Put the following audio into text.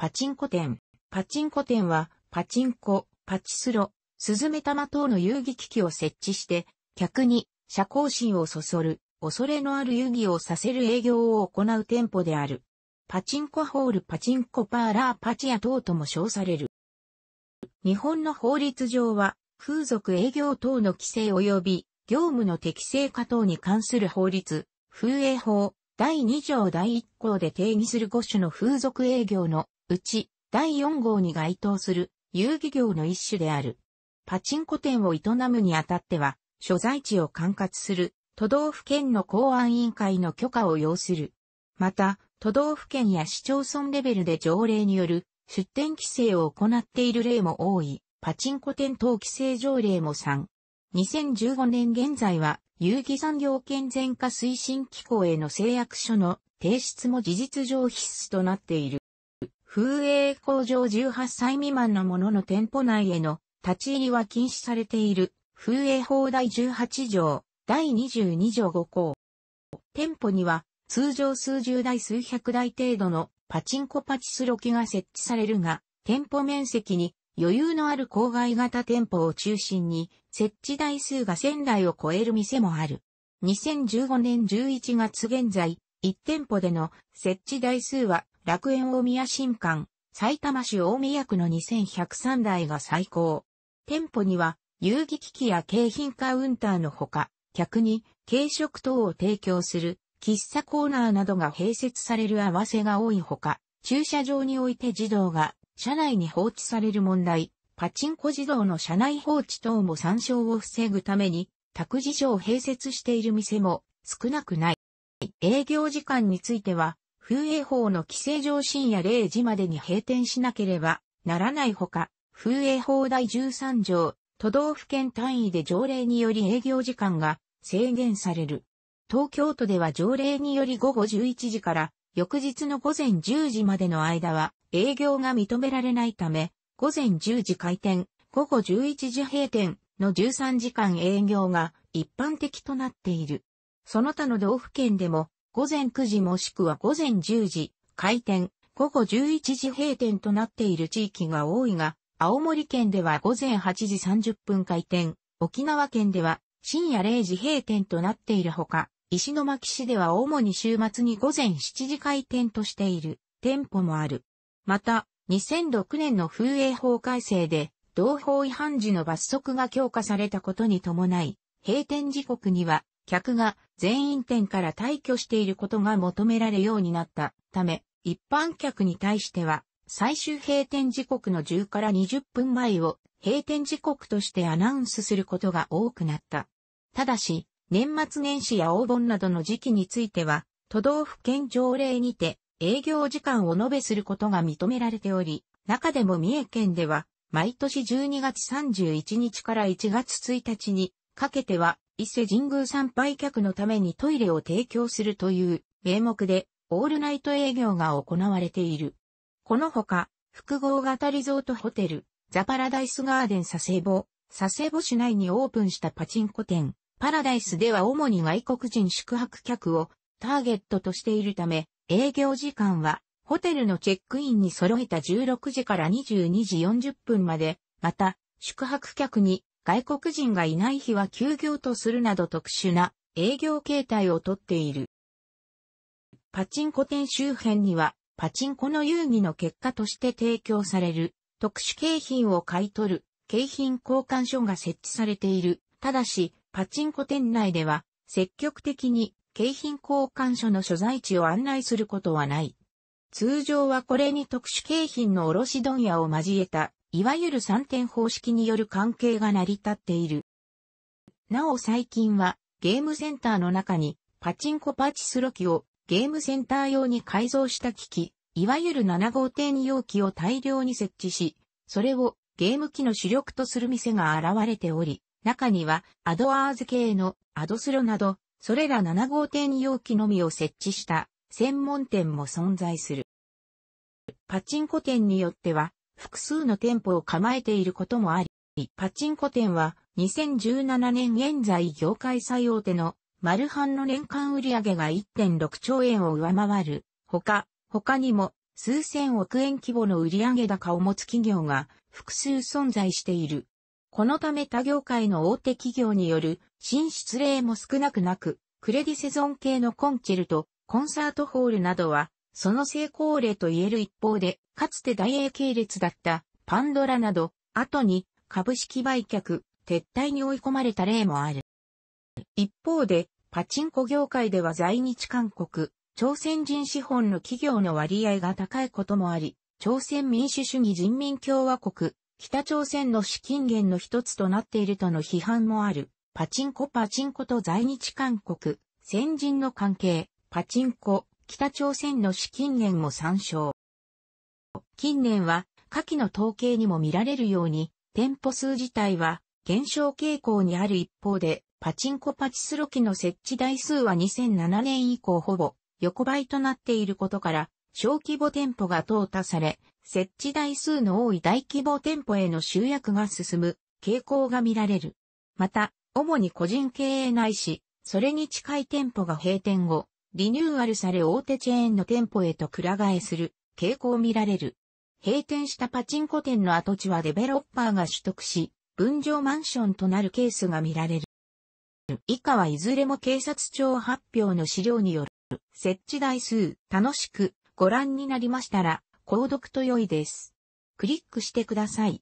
パチンコ店。パチンコ店は、パチンコ、パチスロ、スズメ玉等の遊戯機器を設置して、客に社交心をそそる、恐れのある遊戯をさせる営業を行う店舗である。パチンコホール、パチンコパーラー、パチア等とも称される。日本の法律上は、風俗営業等の規制及び、業務の適正化等に関する法律、風営法、第2条第1項で定義する5種の風俗営業のうち、第4号に該当する遊戯業の一種である。パチンコ店を営むにあたっては、所在地を管轄する都道府県の公安委員会の許可を要する。また、都道府県や市町村レベルで条例による出店規制を行っている例も多い、パチンコ店等規制条例も3。2015年現在は、遊戯産業健全化推進機構への誓約書の提出も事実上必須となっている。風営工場18歳未満の者の店舗内への立ち入りは禁止されている。風営法第18条、第22条5項。店舗には通常数十台数百台程度のパチンコパチスロ機が設置されるが、店舗面積に余裕のある郊外型店舗を中心に設置台数が1000台を超える店もある。2015年11月現在、1店舗での設置台数は楽園大宮新館、埼玉市大宮区の2103台が最高。店舗には遊戯機器や景品カウンターのほか、客に軽食等を提供する喫茶コーナーなどが併設される合わせが多いほか、駐車場において児童が車内に放置される問題、パチンコ児童の車内放置等も参照を防ぐために、託児所を併設している店も少なくない。営業時間については、風営法の規制上深夜0時までに閉店しなければならないほか、風営法第13条、都道府県単位で条例により営業時間が制限される。東京都では条例により午後11時から翌日の午前10時までの間は営業が認められないため、午前10時開店、午後11時閉店の13時間営業が一般的となっている。その他の道府県でも午前9時もしくは午前10時開店、午後11時閉店となっている地域が多いが、青森県では午前8時30分開店、沖縄県では深夜0時閉店となっているほか、石巻市では主に週末に午前7時開店としている。店舗もある。また、2006年の風営法改正で、同法違反時の罰則が強化されたことに伴い、閉店時刻には、客が全員店から退去していることが求められるようになったため、一般客に対しては、最終閉店時刻の10から20分前を閉店時刻としてアナウンスすることが多くなった。ただし、年末年始や黄金などの時期については、都道府県条例にて営業時間を述べすることが認められており、中でも三重県では、毎年12月31日から1月1日にかけては、伊勢神宮参拝客のためにトイレを提供するという名目で、オールナイト営業が行われている。このほか、複合型リゾートホテル、ザパラダイスガーデン佐世保、佐世保市内にオープンしたパチンコ店、パラダイスでは主に外国人宿泊客をターゲットとしているため、営業時間はホテルのチェックインに揃えた16時から22時40分まで、また宿泊客に外国人がいない日は休業とするなど特殊な営業形態をとっている。パチンコ店周辺にはパチンコの遊戯の結果として提供される特殊景品を買い取る景品交換所が設置されている。ただし、パチンコ店内では積極的に景品交換所の所在地を案内することはない。通常はこれに特殊景品の卸問屋を交えた、いわゆる3点方式による関係が成り立っている。なお最近はゲームセンターの中にパチンコパチスロ機をゲームセンター用に改造した機器、いわゆる7号店容器を大量に設置し、それをゲーム機の主力とする店が現れており、中にはアドアーズ系のアドスロなど、それら7号店容器のみを設置した専門店も存在する。パチンコ店によっては複数の店舗を構えていることもあり、パチンコ店は2017年現在業界最大手のマルハンの年間売上が1.6兆円を上回る。ほか、他にも数千億円規模の売上高を持つ企業が複数存在している。このため他業界の大手企業による進出例も少なくなく、クレディセゾン系のコンチェルト、コンサートホールなどは、その成功例と言える一方で、かつて大英系列だったパンドラなど、後に株式売却、撤退に追い込まれた例もある。一方で、パチンコ業界では在日韓国、朝鮮人資本の企業の割合が高いこともあり、朝鮮民主主義人民共和国、北朝鮮の資金源の一つとなっているとの批判もある。パチンコパチンコと在日韓国、先人の関係、パチンコ、北朝鮮の資金源も参照。近年は、下記の統計にも見られるように、店舗数自体は減少傾向にある一方で、パチンコパチスロ機の設置台数は2007年以降ほぼ横ばいとなっていることから、小規模店舗が淘汰され、設置台数の多い大規模店舗への集約が進む傾向が見られる。また、主に個人経営ないし、それに近い店舗が閉店後、リニューアルされ大手チェーンの店舗へとくら替えする傾向見られる。閉店したパチンコ店の跡地はデベロッパーが取得し、分譲マンションとなるケースが見られる。以下はいずれも警察庁発表の資料による設置台数楽しくご覧になりましたら購読と良いです。クリックしてください。